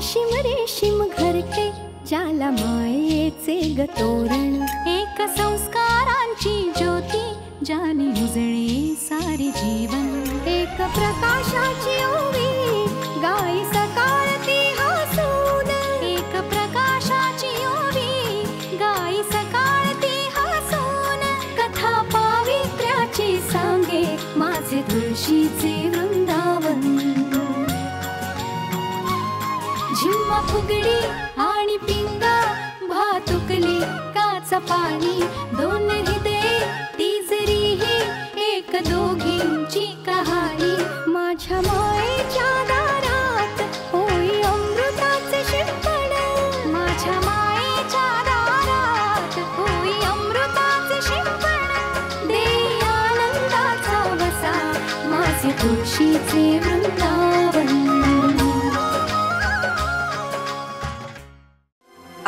रेशीम रेशीम घरटे ज्याला मायेचे गतोरण तोरण. एक संस्कारांची ज्योती ज्याने उजळे सारे जीवन. एक प्रकाशाची ओवी गाई फुगडी आणि पिंगा भातुकली काच पाणी दोन हृदये तिजरी ही एक दोघींची कहाणी. माझ्या मायेच्या दारात होई अमृताचे शिंपण. माझ्या मायेच्या दारात होई अमृताचे शिंपण. दे आनंदाचा वसा माझे तुळशीचे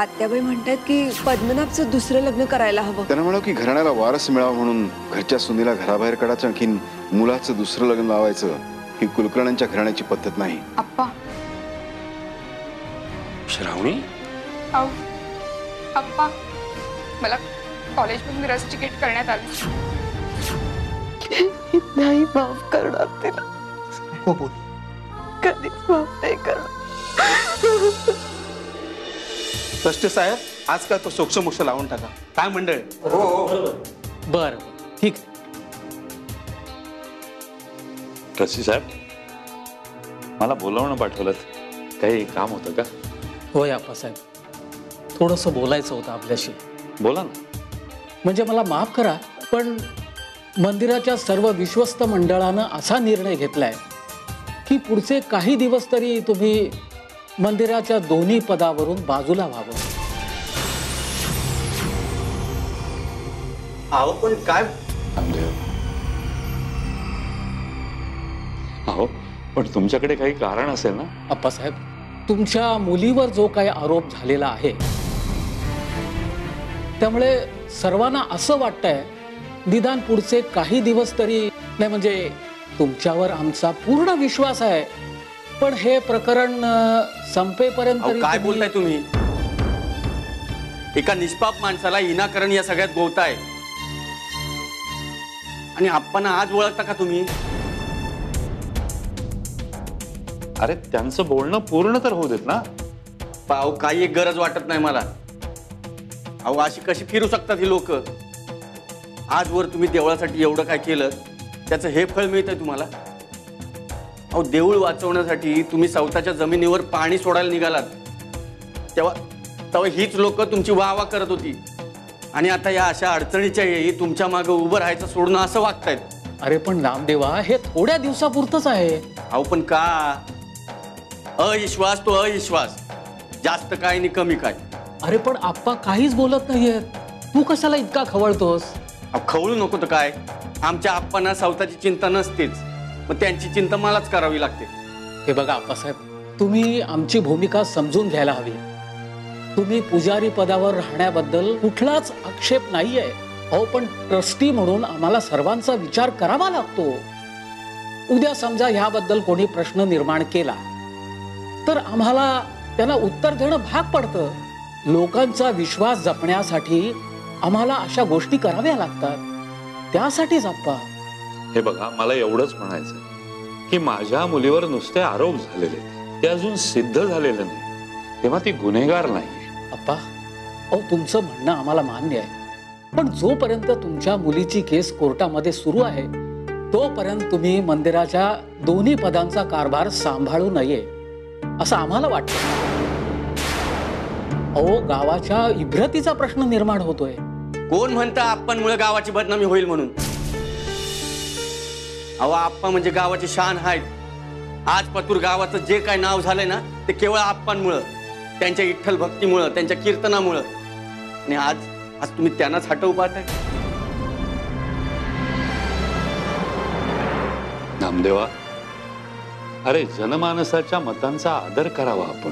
आत्याबाई म्हणतात की पद्मनाभचं दुसरं लग्न करायला हवं. त्यांना म्हणावं की घराण्याला वारस मिळावं म्हणून घरच्या सुनीला घराबाहेर काढायचं आणखीन मुलाचं दुसरं लग्न लावायचं ही कुलकर्ण्यांच्या घराण्याची पद्धत नाही. आप्पा. श्रावणी? आऊ आप्पा मला कॉलेजमधून रस तिकीट करण्यात आलं. नाही माफ करणार तिला. हो बोल कधीच माफ नाही करणार. ट्रस्टी साहेब आज काय तो सोक्ष मोक्ष लावून टाका. काय मंडळ? बर ठीक. ट्रस्टी साहेब मला बोलावणं पाठवलं काही काम होतं का? होय आप्पासाहेब थोडंसं बोलायचं होतं आपल्याशी. बोला ना. म्हणजे मला माफ करा पण मंदिराच्या सर्व विश्वस्त मंडळानं असा निर्णय घेतलाय की पुढचे काही दिवस तरी तुम्ही मंदिराच्या दोन्ही पदावरून बाजूला व्हावं. अहो पण काय? अहो पण तुमच्याकडे काही कारण असेल ना? आप्पासाहेब तुमच्या मुलीवर जो काही आरोप झालेला आहे त्यामुळे सर्वांना असं वाटतंय निदान पुढचे काही दिवस तरी नाही म्हणजे तुमच्यावर आमचा पूर्ण विश्वास आहे पण हे प्रकरण अं, संपेपर्यंत अहो तरी काय तुम्ही- बोलताय तुम्ही? एका निष्पाप माणसाला इनाकरण या सगळ्यात गोवताय आणि आप्पांना आज ओळखता का तुम्ही? अरे त्यांचं बोलणं पूर्ण तर होऊ देत ना. अहो काही एक गरज वाटत नाही मला. अहो अशी कशी फिरू शकतात ही लोक? आजवर तुम्ही देवळासाठी एवढं काय केलं? त्याचं हे फळ मिळतंय तुम्हाला? अहो देऊळ वाचवण्यासाठी तुम्ही स्वतःच्या जमिनीवर पाणी सोडायला निघालात. तेव्हा तेव्हा हीच लोक तुमची वाह वाह करत होती. आणि आता या अशा अडचणीच्या येई तुमच्या मागे उभं राहायचं सोडणं असं वागतायत. अरे पण नामदेवा हे थोड्या दिवसापुरतच आहे. अहो पण का? अविश्वास तो अविश्वास. जास्त काय आणि कमी काय. अरे पण आप्पा काहीच बोलत नाहीयेत. तू कशाला इतका खवळतोस? अहो, खवळू नको तर काय? आमच्या आप्पांना स्वतःची चिंता नसतेच. मग त्यांची चिंता मलाच करावी लागते. हे बघा आप्पासाहेब तुम्ही आमची भूमिका समजून घ्यायला हवी. तुम्ही पुजारी पदावर राहण्याबद्दल कुठलाच आक्षेप नाहीये. अहो पण ट्रस्टी म्हणून आम्हाला सर्वांचा विचार करावा लागतो. उद्या समजा ह्याबद्दल कोणी प्रश्न निर्माण केला तर आम्हाला त्यांना उत्तर देणं भाग पडतं. लोकांचा विश्वास जपण्यासाठी आम्हाला अशा गोष्टी कराव्या लागतात. त्यासाठीच आप्पा. हे बघा मला एवढंच म्हणायचं की माझ्या मुलीवर नुसते आरोप झालेले. ते अजून सिद्ध झालेलं नाही. तेव्हा ती गुन्हेगार नाही. अप्पा अहो तुमचं म्हणणं आम्हाला मान्य आहे. पण जोपर्यंत तुमच्या मुलीची केस कोर्टामध्ये सुरू आहे तोपर्यंत तुम्ही मंदिराच्या दोन्ही पदांचा कारभार सांभाळू नये असं आम्हाला वाटतं. अहो गावाच्या इब्रतीचा प्रश्न निर्माण होतोय. कोण म्हणतं आप्पांमुळे गावाची बदनामी होईल म्हणून? अहो आप्पा म्हणजे गावाची शान आहेत आज पतूर गावाचं जे काय नाव झालंय ना ते केवळ आप्पांमुळं त्यांच्या विठ्ठल भक्तीमुळं त्यांच्या कीर्तनामुळं. आणि आज आज तुम्ही त्यांनाच हटवू पाहताय. नामदेवा अरे जनमानसाच्या मतांचा आदर करावा आपण.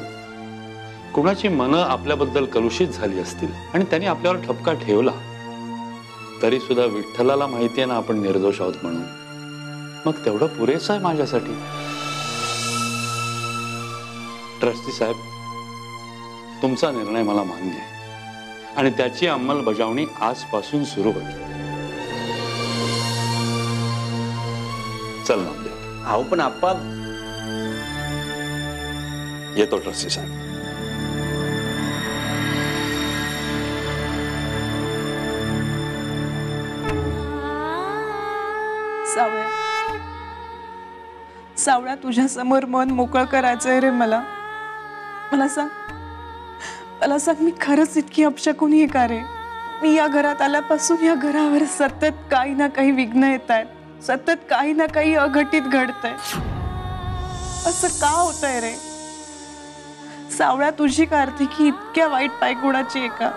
कुणाची मनं आपल्याबद्दल कलुषित झाली असतील आणि त्यांनी आपल्यावर ठपका ठेवला तरी सुद्धा विठ्ठलाला माहिती आहे ना आपण निर्दोष आहोत म्हणून. मग तेवढं पुरेसं आहे माझ्यासाठी. ट्रस्टी साहेब तुमचा निर्णय मला मान्य आहे. आणि त्याची अंमलबजावणी आजपासून सुरू होईल. चल नामदेव. अहो पण आप्पा. येतो ट्रस्टी साहेब. सावळ्या सावळ्या तुझ्यासमोर मन मोकळं करायचं आहे रे मला. मला सांग. मला सांग मी खरंच इतकी अपशकुनी हे का रे? मी या घरात आल्यापासून या घरावर सतत काही ना काही विघ्न येत आहेत सतत काही ना काही अघटित घडतंय. असं का होतंय रे? सावळ्या तुझी कार्तिकी इतक्या वाईट पायगुणाची आहे का?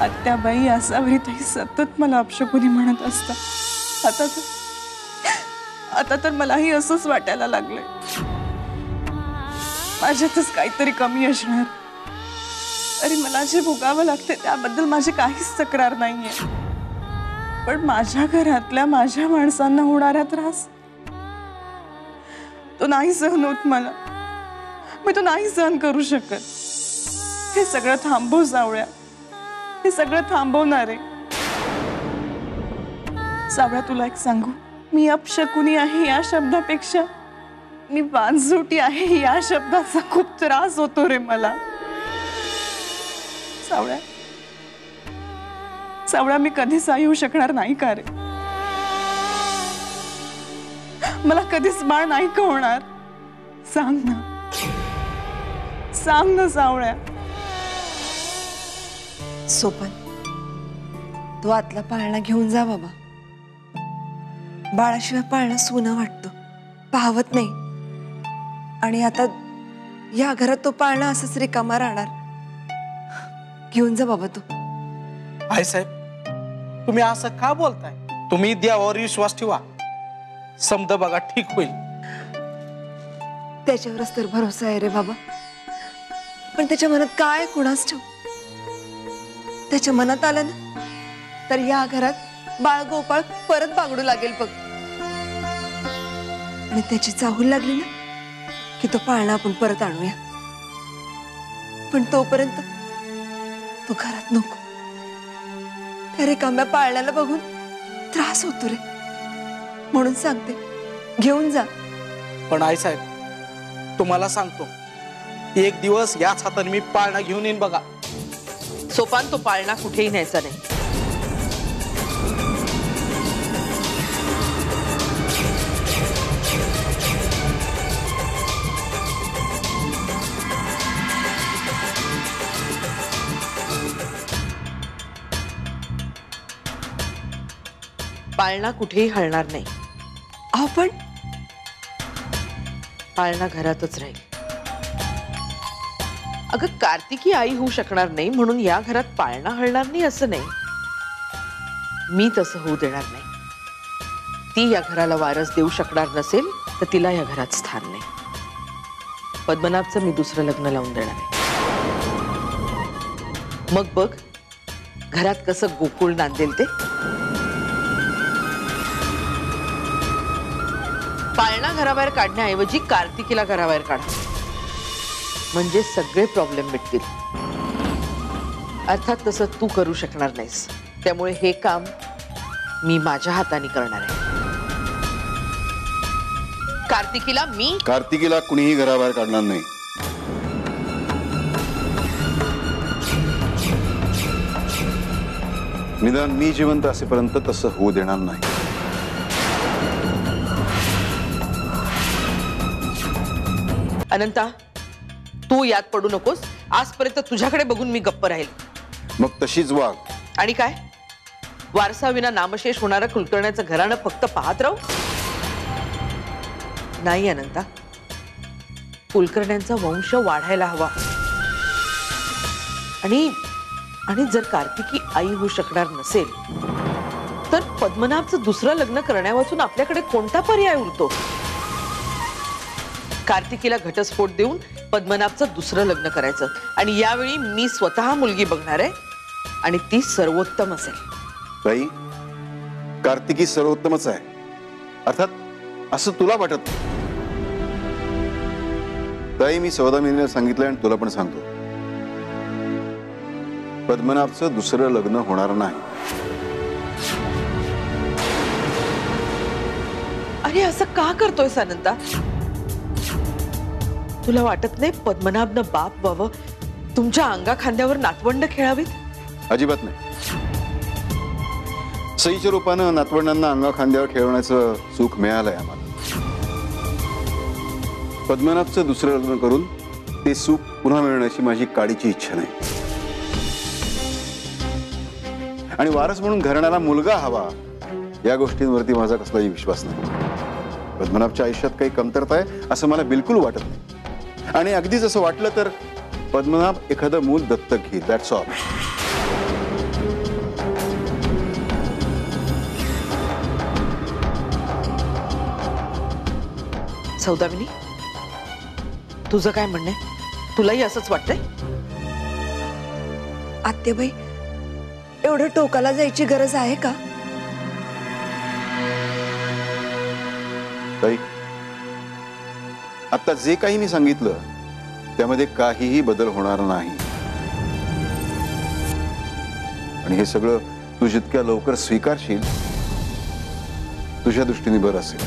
आत्याबाई असावरी ताई सतत मला अपशकुनी म्हणत असतात. आता तर आता तर मलाही असंच वाटायला लागलंय. माझ्यातच काहीतरी कमी असणार. अरे मला जे भोगावं लागते त्याबद्दल माझी काहीच तक्रार नाहीये. पण माझ्या घरातल्या माझ्या माणसांना होणारा त्रास तो नाही सहन होत मला. मी तो नाही सहन करू शकत. हे सगळं थांबव सावळ्या. हे सगळं थांबवणार. सावळ्या, तुला एक सांगू? मी अपशकुनी आहे या शब्दापेक्षा. मी वानझुटी आहे या शब्दाचा खूप त्रास होतो रे मला. सावळ्या. सावळ्या मी कधीच आई होऊ शकणार नाही का रे? मला कधीच बाळ नाही का होणार? सांग ना. सांग ना सावळ्या. सोपन तो आतला पाळणा घेऊन जा बाबा. बाळाशिवाय पाळणं सुनं वाटतं. पाहवत नाही. आणि आता या घरात तो पाळणा असंच रिकामा राहणार. घेऊन जा बाबा तू. आई साहेब तुम्ही असं का बोलताय? तुम्ही देवावर विश्वास ठेवा. समजा बघा ठीक होईल. त्याच्यावरच तर भरोसा आहे रे बाबा. पण त्याच्या मनात काय कुणाच ठेव त्याच्या मनात आलं ना तर या घरात बाळ गोपाळ परत बागडू लागेल बघ. आणि त्याची चाहूल लागली ना की तो पाळणा आपण परत आणूया. पण तोपर्यंत तो घरात नको. त्या रिकाम्या पाळण्याला बघून त्रास होतो रे. म्हणून सांगते घेऊन जा. पण आई साहेब तुम्हाला सांगतो एक दिवस याच हाताने मी पाळणा घेऊन येईन बघा. सोपान तो पाळणा कुठेही न्यायचा नाही. पाळणा कुठेही हलणार नाही. अहो पण पाळणा घरातच राहील. अगं कार्तिकी आई होऊ शकणार नाही म्हणून या घरात पाळणा हलणार नाही असं नाही. मी तसं होऊ देणार नाही. ती या घराला वारस देऊ शकणार नसेल तर तिला या घरात स्थान नाही. पद्मनाभचं मी दुसरं लग्न लावून देणार आहे. मग बघ घरात कसं गोकुळ नांदेल ते? पाळणा घराबाहेर काढण्याऐवजी कार्तिकीला घराबाहेर काढा. म्हणजे सगळे प्रॉब्लेम मिटतील. अर्थात तसं तू करू शकणार नाहीस. त्यामुळे हे काम मी माझ्या हाताने करणार आहे. कार्तिकीला मी कार्तिकीला कुणीही घराबाहेर काढणार नाही. निदान मी जिवंत असेपर्यंत तसं होऊ देणार नाही. अनंता तू यात पडू नकोस. आजपर्यंत तुझ्याकडे बघून मी गप्प राहील. मग तशीच वाघ. आणि काय? वारसाविना नामशेष होणारं कुलकर्ण्याचं घराणं फक्त पाहत राहू? नाही अनंता. कुलकर्ण्यांचा वंश वाढायला हवा. आणि आणि जर कार्तिकी आई होऊ शकणार नसेल तर पद्मनाभचं दुसरं लग्न करण्यावाचून आपल्याकडे कोणता पर्याय उरतो? कार्तिकीला घटस्फोट देऊन पद्मनाभचं दुसरं लग्न करायचं. आणि यावेळी मी स्वतः मुलगी बघणार आहे आणि ती सर्वोत्तम असेल. ताई कार्तिकी सर्वोत्तमच आहे. अर्थात असं तुला वाटत. ताई मी सौदामिनीला सांगितलं आणि तुला पण सांगतो. पद्मनाभचं दुसरं लग्न होणार नाही. अरे असं का करतोय सानंदा तुला वाटत नाही पद्मनाभनं बाप व्हावं? तुमच्या अंगा खांद्यावर नातवंड खेळावीत? अजिबात नाही. सईच्या रूपानं नातवंडांना अंगा खांद्यावर खेळवण्याचं सुख मिळालंय आम्हाला. पद्मनाभचं दुसरं लग्न करून ते सुख पुन्हा मिळवण्याची माझी काडीची इच्छा नाही. आणि वारस म्हणून घराण्याला मुलगा हवा या गोष्टींवरती माझा कसलाही विश्वास नाही. पद्मनाभच्या आयुष्यात काही कमतरता आहे असं मला बिलकुल वाटत नाही. आणि अगदीच असं वाटलं तर पद्मनाभ एखादं मूल दत्तक घेईल. दॅट्स ऑल सौदामिनी तुझं काय म्हणणं आहे? तुलाही असंच वाटतंय? आत्याबाई एवढं टोकाला जायची गरज आहे का? ताई आता जे काही मी सांगितलं त्यामध्ये काहीही बदल होणार नाही. आणि हे सगळं तू जितक्या लवकर स्वीकारशील तुझ्या दृष्टीने बरं असेल.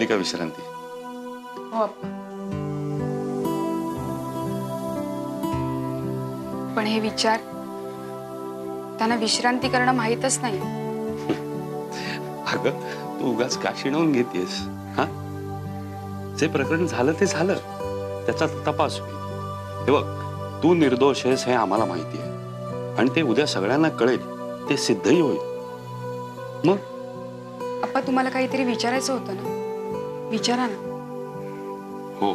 झाली का विश्रांती. हो पण हे विचार त्यांना विश्रांती करणं माहीतच नाही. अगं तू उगाच का शिणवून घेतेस हा? जे प्रकरण झालं ते झालं. त्याचा तपास होईल. हे बघ तू निर्दोष आहेस हे आम्हाला माहिती आहे. आणि ते उद्या सगळ्यांना कळेल ते सिद्धही होईल. मग? अप्पा तुम्हाला काहीतरी विचारायचं होतं ना? विचारा ना. हो.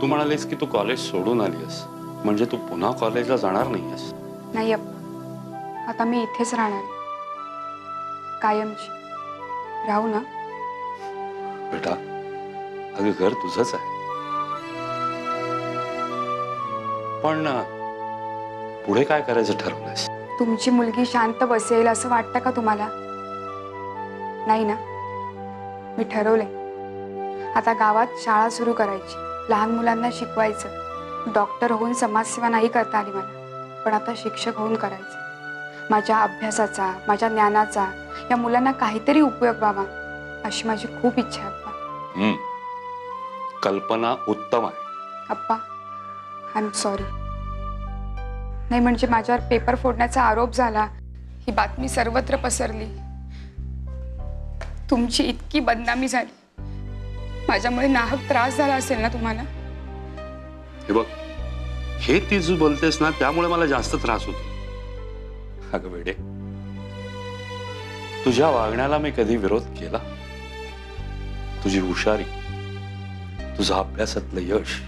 तू म्हणालीस की तू कॉलेज सोडून आलीस म्हणजे तू पुन्हा कॉलेजला जाणार नाहीयेस. नाही अप्पा आता मी इथेच राहणार. आहे. कायमची. राहू ना. बेटा अगं घर तुझंच आहे. पण अं, पुढे काय करायचं ठरवलंयस? तुमची मुलगी शांत बसेल असं वाटतं का तुम्हाला? नाही ना. मी ठरवलंय आता गावात शाळा सुरू करायची. लहान मुलांना शिकवायचं. डॉक्टर होऊन समाजसेवा नाही करता आली मला. पण आता शिक्षक होऊन करायचं. माझ्या अभ्यासाचा माझ्या ज्ञानाचा या मुलांना काहीतरी उपयोग व्हावा अशी माझी खूप इच्छा आहे अप्पा. कल्पना उत्तम आहे. अप्पा आय एम सॉरी नाही म्हणजे माझ्यावर पेपर फोडण्याचा आरोप झाला. ही बातमी सर्वत्र पसरली. तुमची इतकी बदनामी झाली. माझ्यामुळे नाहक त्रास झाला असेल ना तुम्हाला? हे बघ हे ती जी बोलतेस ना त्यामुळे मला जास्त त्रास होतो अगं बेडे तुझ्या वागण्याला मी कधी विरोध केला? तुझी हुशारी तुझा अभ्यासातलं यश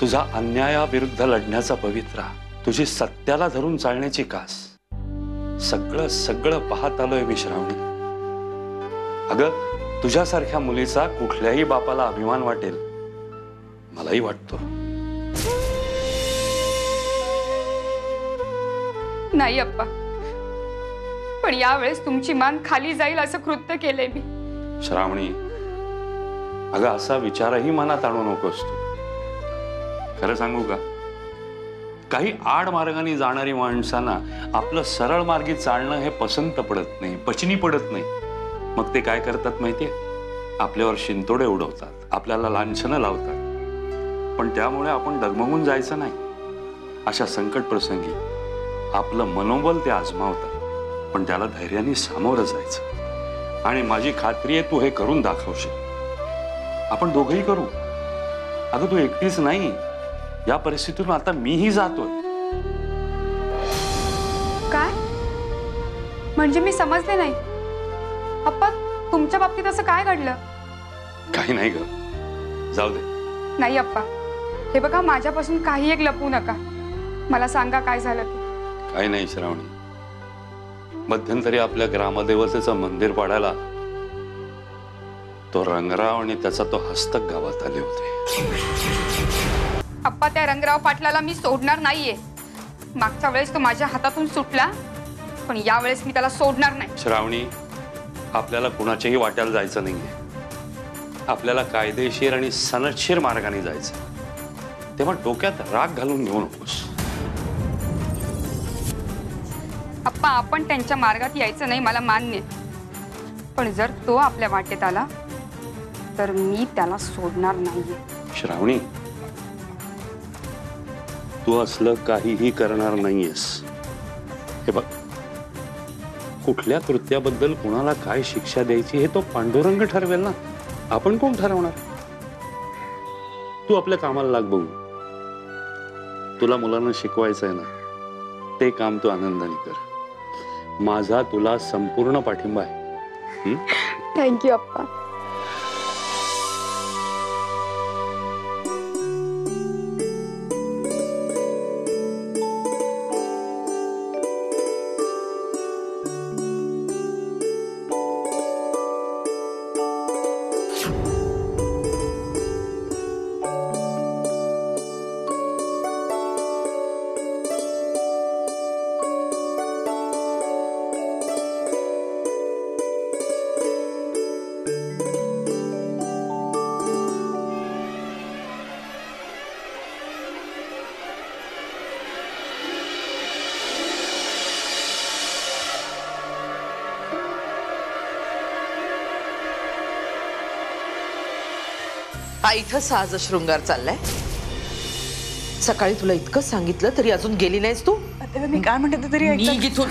तुझा अन्यायाविरुद्ध लढण्याचा पवित्रा तुझी सत्याला धरून चालण्याची कास सगळं सगळं पाहत आलोय मी श्रावणी. अगं तुझ्यासारख्या मुलीचा कुठल्याही बापाला अभिमान वाटेल. मलाही वाटतो. नाही अप्पा. पण यावेळेस तुमची मान खाली जाईल असं कृत्य केलंय मी. श्रावणी अगं असा विचारही मनात आणू नकोस तू. खरं सांगू का? काही आड मार्गाने जाणारी माणसांना आपलं सरळ मार्गी चालणं हे पसंत पडत नाही पचनी पडत नाही. मग ते काय करतात माहितीये? आपल्यावर शिंतोडे उडवतात. आपल्याला लांछनं लावतात. पण त्यामुळे आपण डगमगून जायचं नाही. अशा संकट प्रसंगी आपलं मनोबल ते आजमावतात. पण त्याला धैर्याने सामोरं जायचं. आणि माझी खात्री आहे तू हे करून दाखवशील. आपण दोघंही करू. अगं तू एकटीच नाही. या परिस्थितीतून आता मीही जातोय. काय? म्हणजे मी समजले नाही. अप्पा तुमच्या बाबतीत असं काय घडलं? काही नाही ग. जाऊ दे. नाही अप्पा. हे बघा माझ्यापासून काही एक लपवू नका. मला सांगा काय झालं ते. काही नाही श्रावणी. मध्यंतरी आपल्या ग्रामदेवतेचं मंदिर पाडायला तो रंगराव आणि त्याचा तो हस्तक गावात आले होते. अप्पा त्या रंगराव पाटलाला मी सोडणार नाहीये. मागच्या वेळेस तो माझ्या हातातून सुटला पण यावेळेस मी त्याला सोडणार नाही. श्रावणी आपल्याला कुणाच्याही वाट्याला जायचं नाहीये. आपल्याला कायदेशीर आणि सनदशीर मार्गाने जायचं तेव्हा डोक्यात राग घालून घेऊ नकोस. अप्पा आपण त्यांच्या मार्गात यायचं नाही मला मान्य पण जर तो आपल्या वाटेत आला तर मी त्याला सोडणार नाहीये. श्रावणी तू असलं काहीही करणार नाहीयेस. हे बघ कुठल्या कृत्याबद्दल कुणाला काय शिक्षा द्यायची हे तो पांडुरंग ठरवेल ना. आपण कोण ठरवणार? तू आपल्या कामाला लाग बघू. तुला मुलांना शिकवायचं आहे ना ते काम तू आनंदाने कर. माझा तुला संपूर्ण पाठिंबा आहे. थँक्यू अप्पा हा इथं साज शृंगार चाललाय. सकाळी तुला इतकं सांगितलं तरी अजून गेली नाहीस तू? आता मी काय म्हणते ते तरी निघ इथून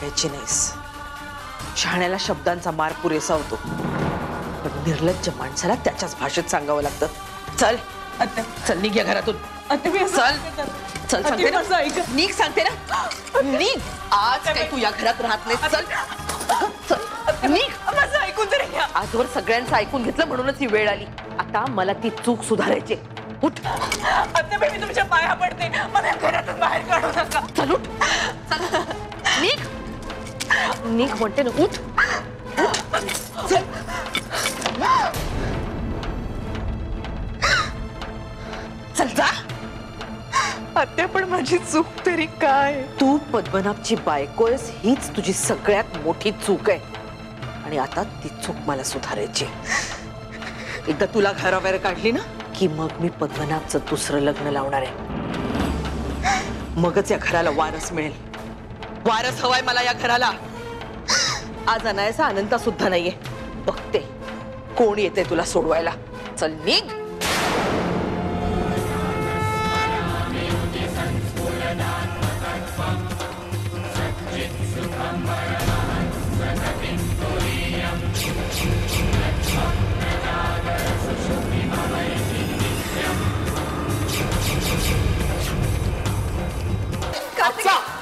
ऐकायची नाहीस. शहाण्याला शब्दांचा मार पुरेसा होतो. पण निर्लज्ज माणसाला त्याच्याच भाषेत सांगावं लागतं. चल. चल निघ या घरातून. चल. चल सांगते ना. निघ सांगते ना. निघ. आज काय तू या घरात राहत नाही चल. चल. निघ. माझं ऐकून तरी घ्या आजवर सगळ्यांचं ऐकून घेतलं म्हणूनच ही वेळ आली. आता मला ती चूक सुधारायची उठ. आता मी तुमच्या पाया पडते. मला घरातून बाहेर काढू नका. चल उठ. चल. निघ म्हणते ना. उठ. आत्या पण माझी चूक तरी काय? तू पद्मनाभची बायको आहेस हीच तुझी सगळ्यात मोठी चूक आहे. आणि आता ती चूक मला सुधारायची. एकदा तुला घराबाहेर काढली ना की मग मी पद्मनाभचं दुसरं लग्न लावणार आहे. मगच या घराला वारस मिळेल. वारस हवाय मला या घराला. आज अनायसा अनंता सुद्धा नाहीये. बघते. कोण येते तुला सोडवायला? चल निघ.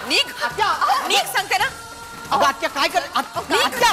निघ. निघ सांगते ना. अगं आत्या काय कर आत्या